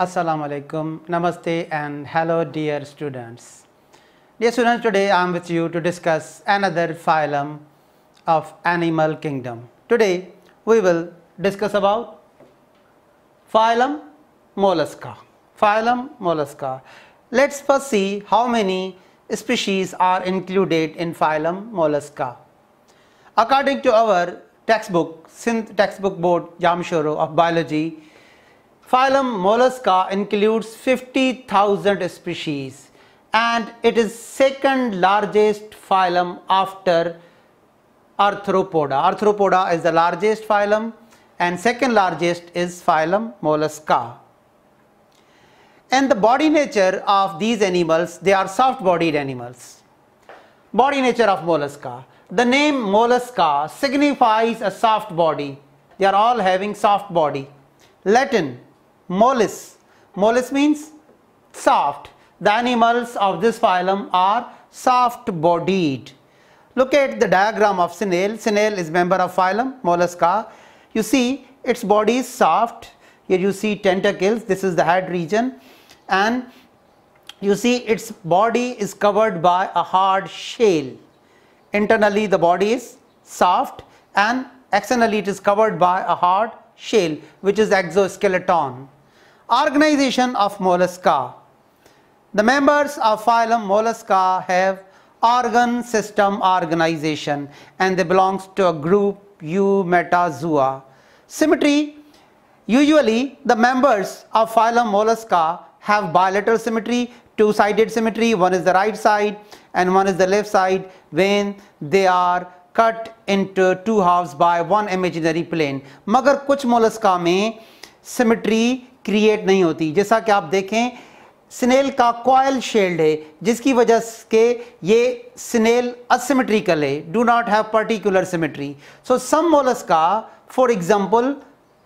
Assalamu alaikum, namaste and hello dear students. Dear students, today I am with you to discuss another phylum of animal kingdom. Today we will discuss about phylum mollusca. Phylum mollusca. Let's first see how many species are included in phylum mollusca. According to our textbook, textbook board Jamshoro of biology, Phylum Mollusca includes 50,000 species and it is second largest phylum after Arthropoda. Arthropoda is the largest phylum and second largest is phylum Mollusca. And the body nature of these animals, they are soft bodied animals. Body nature of mollusca. The name mollusca signifies a soft body. They are all having soft body. Latin mollis. Mollis means soft. The animals of this phylum are soft bodied. Look at the diagram of snail. Snail is member of phylum Mollusca. You see its body is soft. Here you see tentacles. This is the head region and you see its body is covered by a hard shell. Internally the body is soft and externally it is covered by a hard shell which is exoskeleton Organization of mollusca. The members of phylum mollusca have organ system organization and they belongs to a group Eumetazoa. Symmetry. Usually the members of phylum mollusca have bilateral symmetry, two-sided symmetry, one is the right side and one is the left side when they are cut into two halves by one imaginary plane. मगर कुछ Mollusca में symmetry create नहीं होती। जैसा कि आप देखें snail का कॉयल शेल्ड है, जिसकी वजह के ये स्नेल असिमेट्रिकल है do not have particular symmetry so some mollusca for example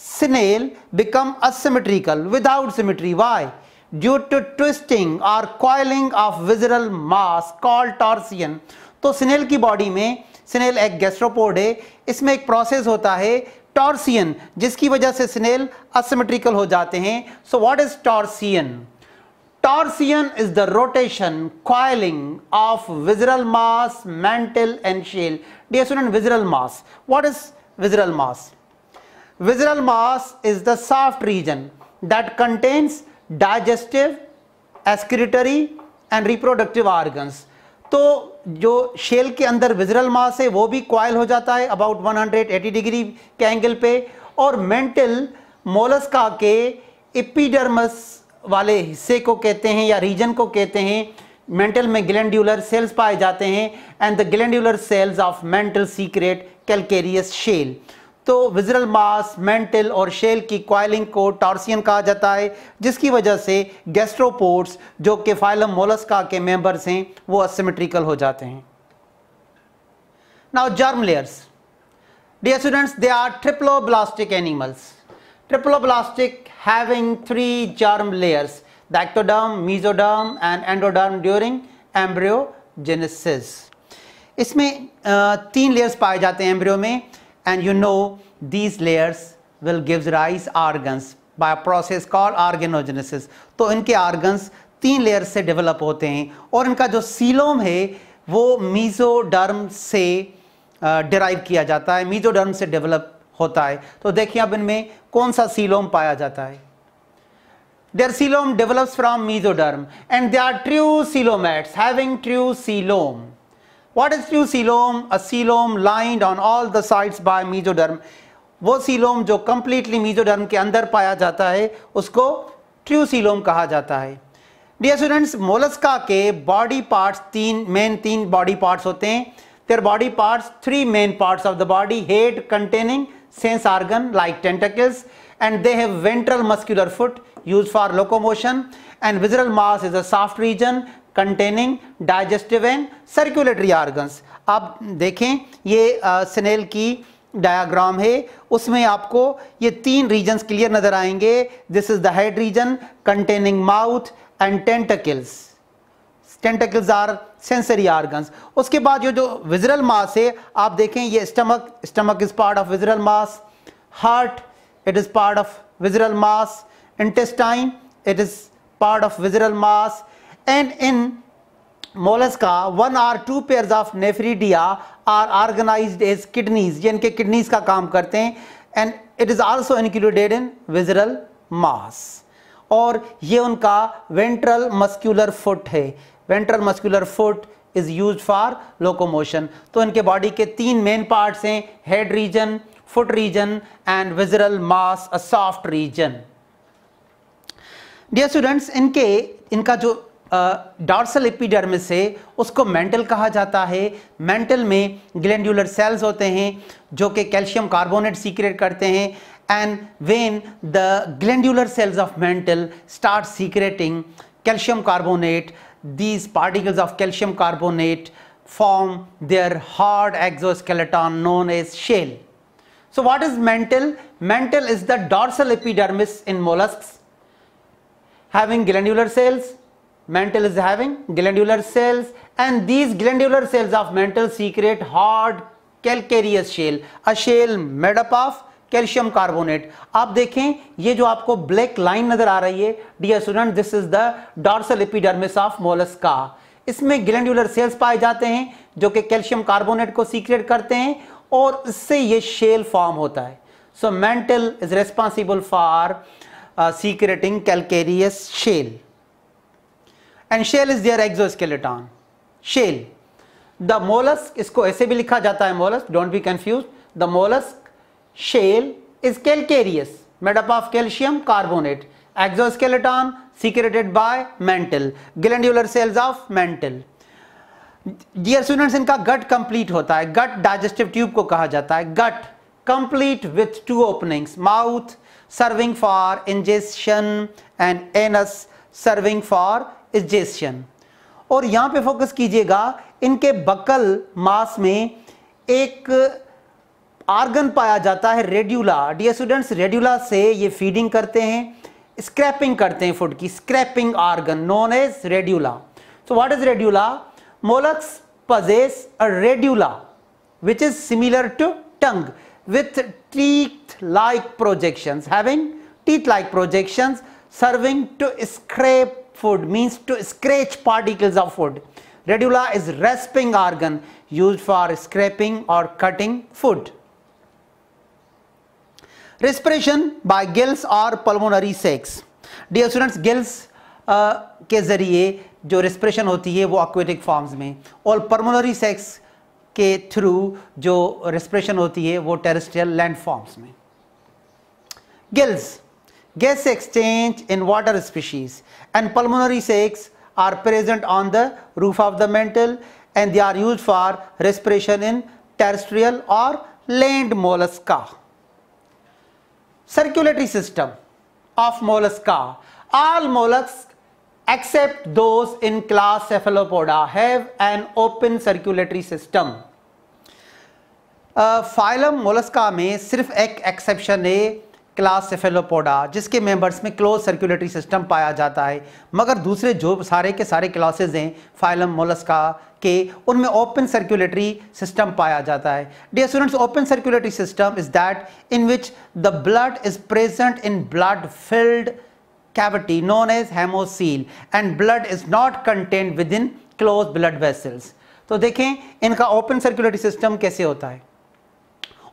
snail become asymmetrical without symmetry why? Due to twisting और coiling of visceral mass call torsion तो स्नेल की बॉडी में स्नेल एक गैस्ट्रोपोड है, इसमें एक process होता है टॉर्सियन, जिसकी वजह से स्नेल असिमेट्रिकल हो जाते हैं। So what is torsion torsion is the rotation coiling of visceral mass mantle and shell dear student visceral mass what is visceral mass visceral mass is the soft region that contains digestive excretory and reproductive organ तो जो shell के अंदर visceral mass है, वो भी coil हो जाता है अबाउट 180 डिग्री के एंगल पे। और मेंटल मोलस्का के एपिडर्मस वाले हिस्से को कहते हैं या रीजन को कहते हैं मेंटल में ग्लैंडुलर सेल्स पाए जाते हैं and the glandular cells of mantle secrete calcareous shell तो विजरल मास मेंटल और शेल की क्वाइलिंग को टॉर्सियन कहा जाता है जिसकी वजह से गैस्ट्रोपोर्ट्स जो कि फाइलम मोलस्का के मेंबर्स हैं वो असिमेट्रिकल हो जाते हैं। Now germ layers dear students they are triploblastic animals triploblastic having three germ layers the ectoderm, mesoderm and endoderm during embryogenesis. इसमें तीन लेयर्स पाए जाते हैं एम्ब्रियो में। And you know these layers will gives rise organs by a process called organogenesis तो इनके organs तीन layers से develop होते हैं और इनका जो सीलोम है वो मीजोडर्म से डिराइव किया जाता है मीजोडर्म से डेवलप होता है तो देखिए अब इनमें कौन सा सीलोम पाया जाता है Their coelom develops from mesoderm and they are true coelomates having true coelom. What is new coelom? A coelom lined on all the sides by mesoderm. वो सीलोम जो कंप्लीटली मीजोडर्म के अंदर पाया जाता है, उसको ट्र्यूसीलोम कहा जाता है डियर स्टूडेंट्स मोलस्का के बॉडी पार्ट्स तीन मेन तीन बॉडी पार्ट्स होते हैं there body parts three main parts of the body head containing sense organ like tentacles and they have ventral muscular foot use for locomotion and visceral mass is a soft region containing digestive and circulatory organs. आप देखें, ये snail की diagram है। उसमें आपको ये तीन regions clear नज़र आएँगे। This is the head region containing mouth and tentacles tentacles are sensory organs उसके बाद ये जो विजरल मास है, आप देखें, ये stomach stomach is part of visceral mass heart it is part of visceral mass intestine it is part of visceral mass. And in mollusca, one or two pairs of nephridia are organized as kidneys ये इनके kidneys का काम करते हैं। And it is also included in visceral mass और ये उनका ventral muscular foot है। Ventral muscular foot is use for locomotion तो इनके बॉडी के तीन मेन पार्ट्स हैं head region foot region and visceral mass a soft region dear students इनके, इनका जो डार्सल एपिडर्म से उसको मेंटल कहा जाता है। मेंटल में ग्लैंडुलर सेल्स होते हैं, जो कि कैल्शियम कार्बोनेट सीक्रेट करते हैं। And when the glandular cells of mantle start secreting calcium carbonate these particles of calcium carbonate form their hard exoskeleton known as shell so what is mantle mantle is the dorsal epidermis in mollusc having glandular cells mantle is having glandular cells, and these glandular cells of mantle secrete hard calcareous shell a shell made up of calcium carbonate आप देखें, ये जो आपको black line नज़र आ रही है dear student this is the dorsal epidermis of Mollusca इसमें ग्लैंडुलर सेल्स पाए जाते हैं, जो कि कैल्शियम कार्बोनेट को सीक्रेट करते हैं, और इससे ये शेल फॉर्म होता है. So mantle is responsible for secreting calcareous shell and shell is their exoskeleton shell the mollusc इसको ऐसे भी लिखा जाता है mollusc don't be confuse the mollusc shale is calcareous, made up of calcium carbonate, exoskeleton secreted by mantle, glandular cells of mantle. Dear students इनका gut complete होता है gut digestive tube को कहा जाता है gut complete with two openings mouth serving for ingestion and anus serving for egestion और यहाँ पे फोकस कीजिएगा, इनके बकल मास में एक आर्गन पाया जाता है रेड्यूला डियर स्टूडेंट्स रेड्यूला से ये फीडिंग करते हैं स्क्रैपिंग करते हैं फ़ूड की scraping organ known as radula so what is radula molluscs possess a redula which is similar to tongue, with teeth like projections, having teeth like projections, serving to scrape food means to scratch particles of food redula is rasping organ used for scraping or cutting food respiration by gills or pulmonary sacs dear students gills uh, के ज़रिए जो respiration होती है वो aquatic forms में और pulmonary sacs के through जो respiration होती है वो terrestrial land forms में gills gas exchange in water species and pulmonary sacs are present on the roof of the mantle and they are used for respiration in terrestrial or land mollusca circulatory system of mollusca. All mollusks except those in class cephalopoda have an open circulatory system. Phylum uh, Mollusca में सिर्फ़ एक exception है class cephalopoda जिसके members में close circulatory system पाया जाता है। मगर दूसरे जो सारे के सारे क्लासेज हैं फाइलम मोलस्का के, उनमें ओपन सर्कुलेटरी सिस्टम पाया जाता है। Dear students open circulatory system is that in which the blood is present in blood filled cavity known as haemocoel and blood is not content within close blood vessels तो देखें, इनका open circulatory system कैसे होता है?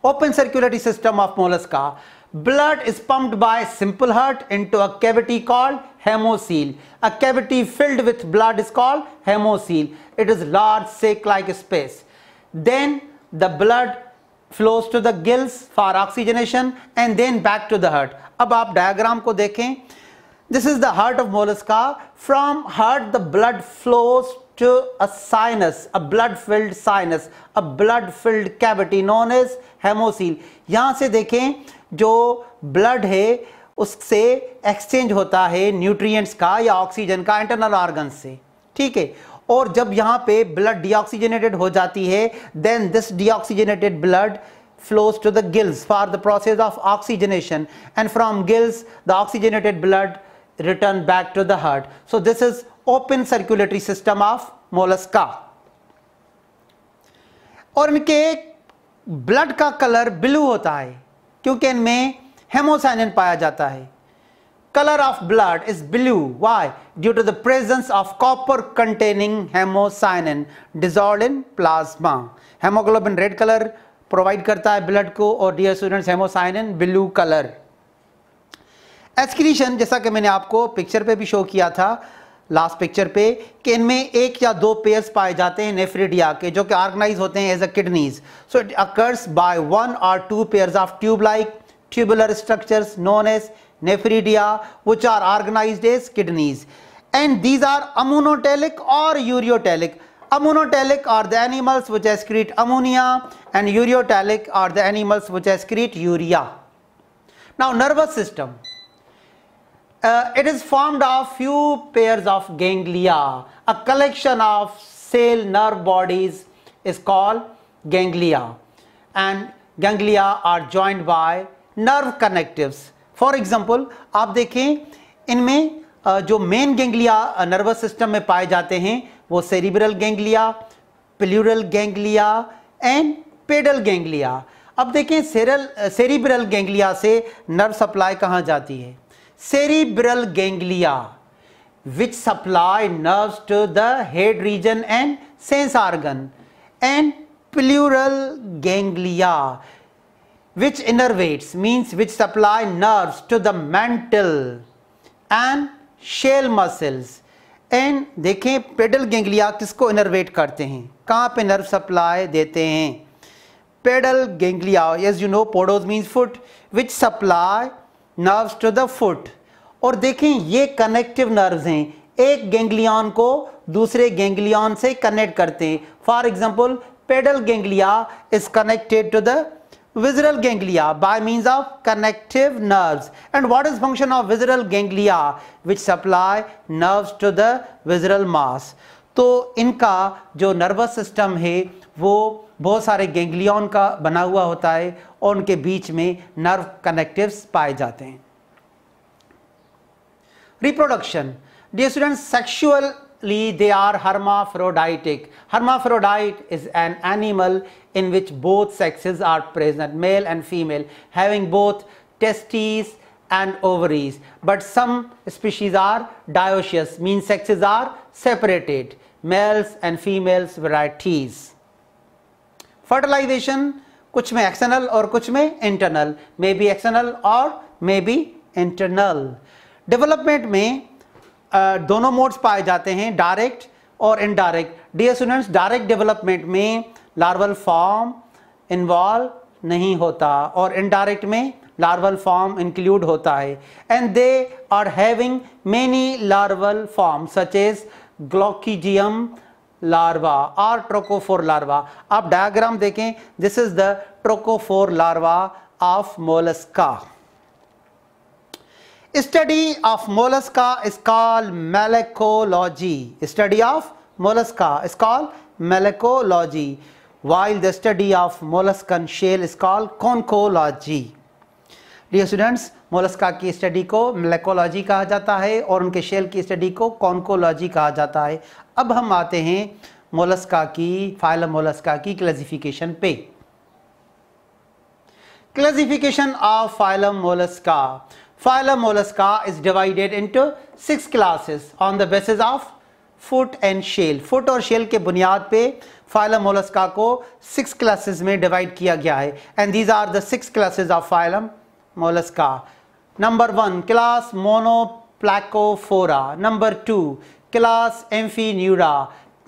Open circulatory system of Mollusca blood is pumped by simple heart into a cavity called hemocoel. A cavity filled with blood is called hemocoel. It is large sac-like space. Then the blood flows to the gills for oxygenation and then back to the heart. अब आप diagram को देखें This is the heart of mollusca. From heart the blood flows to a sinus, a blood filled sinus, a blood filled cavity known as hemocoel. यहाँ से देखें जो blood है, उससे एक्सचेंज होता है न्यूट्रिएंट्स का या ऑक्सीजन का इंटरनल ऑर्गन से। ठीक है? और जब यहाँ पे ब्लड डीऑक्सीजनेटेड हो जाती है then this deoxygenated blood flows to the gills for the process of oxygenation and from gills the oxygenated blood return back to the heart so this is open circulatory system of Mollusca और इनके blood का colour blue होता है। क्योंकि इनमें hemocyanin पाया जाता है। Colour of blood is blue why due to the presence of copper containing haemocyanin dissolve in plasma haemoglobin red colour provide करता है ब्लड को और dear students haemocyanin blue colour excretion जैसा कि मैंने आपको पिक्चर पे भी शो किया था लास्ट पिक्चर पे, कि इनमें एक या दो पेयर्स पाए जाते हैं नेफ्रिडिया के, जो कि ऑर्गेनाइज होते हैं as a kidneys so it occurs by one और two pairs of tube like tubular structures known as nephridia which are organise as kidneys and these are ammonotelic और ureotelic ammonotelic are the animals which excrete ammonia and ureotelic are the animals which excrete urea now nervous system uh, it is formed of few pairs of ganglia. A collection of cell nerve bodies is called ganglia and ganglia are joined by nerve connectives. For example, आप देखें इनमें जो main ganglia nervous system में पाए जाते हैं वो cerebral ganglia pleural ganglia and pedal ganglia अब देखें सेरल सेरिब्रल गेंगलिया से नर्व सप्लाई कहाँ जाती है cerebral ganglia which supply nerve to the head region and sense organ and pleural ganglia which innervates means which supply nerve to the mantle and shell muscles and देखें pedal ganglia किसको innervate करते हैं? कहाँ पे nerve supply देते हैं? Pedal ganglia as you know podos means foot which supply nerve to the foot और देखें, ये कनेक्टिव नर्व्स हैं। एक गेंगलियान को दूसरे गेंगलियान से कनेक्ट करते हैं। For example pedal ganglia is connected to the visceral ganglia by means of connective nerves and what is function of visceral ganglia which supply nerves to the visceral mass तो इनका जो नर्वस सिस्टम है, वो बहुत सारे गेंगलियन का बना हुआ होता है और उनके बीच में नर्व कनेक्टिव्स पाए जाते हैं। Reproduction dear student sexually they are hermaphroditic hermaphrodite is an animal in which both sexes are present male and female having both testes and ovaries but some species are dioecious mean sexes are separated males and females varieties fertilization, कुछ में external और कुछ में internal may be external और may be internal development में दोनों modes पाए जाते हैं डायरेक्ट और indirect dear students direct development में लार्वल फॉर्म इन्वॉल्व नहीं होता और इनडायरेक्ट में लार्वल फॉर्म इंक्लूड होता है. And they are having many larval form such as glochidium larva और ट्रोकोफोर लार्वा आप डायग्राम देखें this is the trochophore larva of Mollusca study of Mollusca is called malacology study of Mollusca is called malacology the study of molluscan shell is called conchology. Dear students Mollusca की study को malacology कहा जाता है और उनके shell की study को conchology कहा जाता है। अब हम आते हैं मोलस्का की, फाइलम मोलस्का की क्लासिफिकेशन पे। Classification of phylum Mollusca phylum Mollusca is divided into six classes on the basis of foot and shell foot और शेल के बुनियाद पे फाइलम मोलस्का को सिक्स क्लासेस में डिवाइड किया गया है। And these are the six classes of phylum Mollusca number one class mono Monoplacophora number two class Amphineura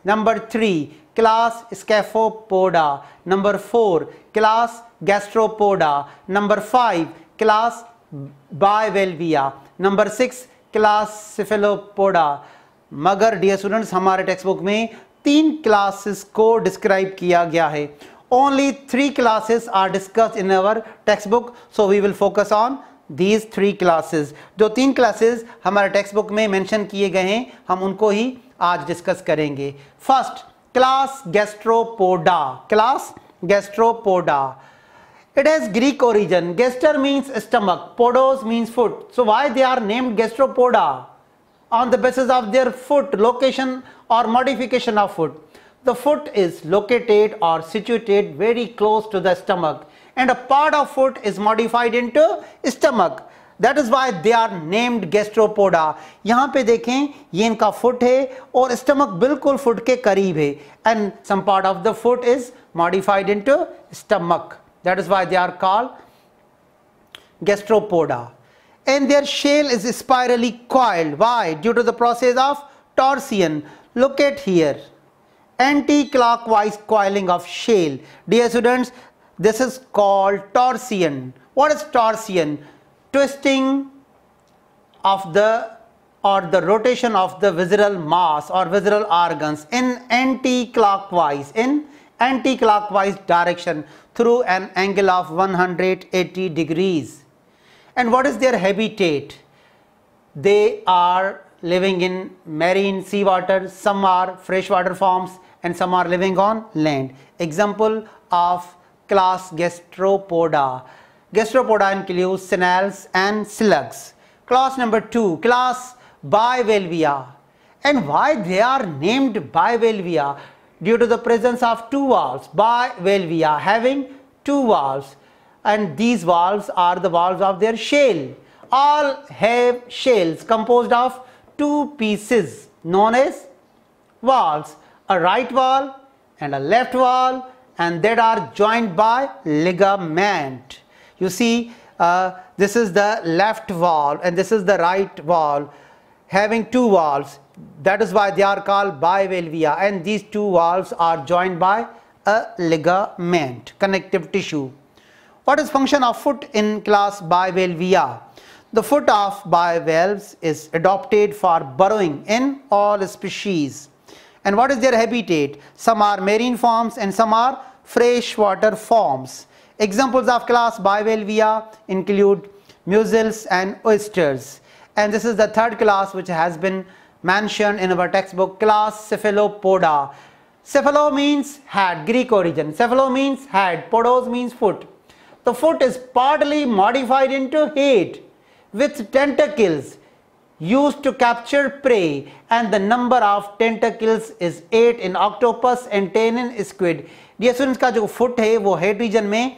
number three class Scaphopoda number four class Gastropoda number five class Bivalvia number six class Cephalopoda मगर dear students हमारे text book में तीन classes को describe किया गया है। Only three classes are discuss in our text book so we will focus on these three classes जो तीन क्लासेस हमारे टेक्स्ट बुक में मैंशन किए गए हैं, हम उनको ही आज डिस्कस करेंगे। First class Gastropoda class Gastropoda it has Greek origin gaster means stomach podos means foot so why they are named Gastropoda on the basis of their foot location और modification of foot the foot is located और situated very close to the stomach and a part of foot is modified into stomach. That is why they are named gastropoda यहां पे देखें ये इनका foot है और stomach बिल्कुल foot के करीब है and some part of the foot is modified into stomach that is why they are called gastropoda and their shell is spirally coiled why due to the process of torsion look at here anti-clockwise coiling of shell dear students this is called torsion. What is torsion? Twisting of the or the rotation of the visceral mass or visceral organs in anti-clockwise in anti-clockwise direction through an angle of 180 degrees. And what is their habitat? They are living in marine seawater. Some are freshwater forms and some are living on land. Example of class gastropoda. Gastropoda includes snails and slugs. Class number 2 class bivalvia. And why they are named bivalvia? Due to the presence of two valves bivalvia having two valves. And these valves are the valves of their shell. All have shells composed of two pieces known as valves, a right valve and a left valve and that are joined by ligament. You see uh, this is the left valve and this is the right valve having two valves that is why they are called bivalvia and these two valves are joined by a ligament connective tissue. What is function of foot in class bivalvia? The foot of bivalves is adopted for burrowing in all species. And what is their habitat? Some are marine forms and some are freshwater forms. Examples of class bivalvia include mussels and oysters. And this is the third class which has been mentioned in our textbook class cephalopoda. Cephalo means head, Greek origin. Cephalo means head, podos means foot. The foot is partly modified into head with tentacles used to capture prey and the number of tentacles is 8 in octopus and 10 in squid. ये students का जो foot है वो head region में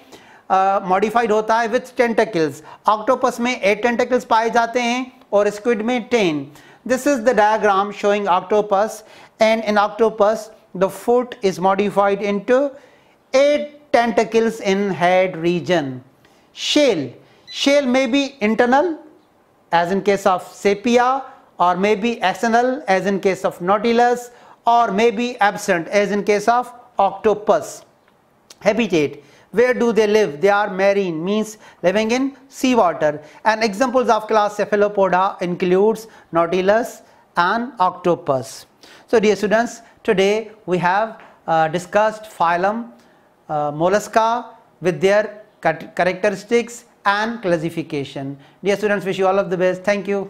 modified uh, होता है with tentacles octopus में eight tentacles पाए जाते हैं और स्क्विड में ten this is the diagram showing octopus and in octopus the foot is modified into eight tentacles in head region shell shell में भी internal as in case of sepia or may be external as in case of nautilus or maybe absent as in case of octopus. Habitat. Where do they live? They are marine means living in seawater and examples of class cephalopoda includes nautilus and octopus. So dear students today we have uh, discussed phylum uh, mollusca with their characteristics and classification. Dear students, wish you all of the best. Thank you.